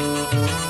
Música